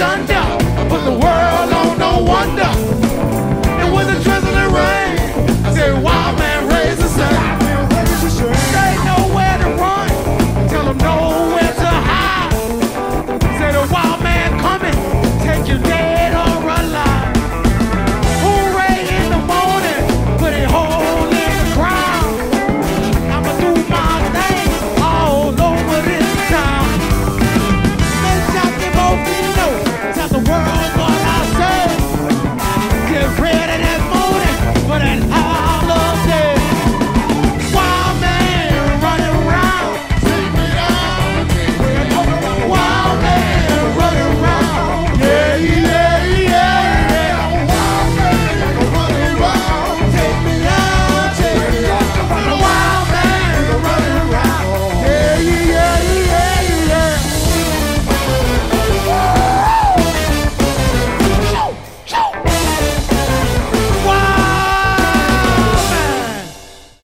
だんだ